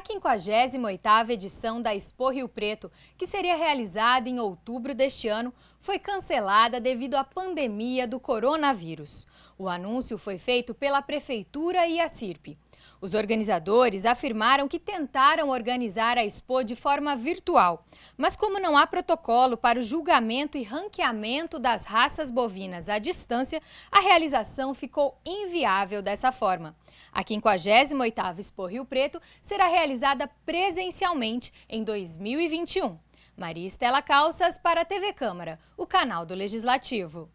58ª edição da Expo Rio Preto, que seria realizada em outubro deste ano, foi cancelada devido à pandemia do coronavírus. O anúncio foi feito pela Prefeitura e a CIRP. Os organizadores afirmaram que tentaram organizar a Expo de forma virtual, mas como não há protocolo para o julgamento e ranqueamento das raças bovinas à distância, a realização ficou inviável dessa forma. A 58ª Expo Rio Preto será realizada presencialmente em 2021. Maria Estela Calças para a TV Câmara, o canal do Legislativo.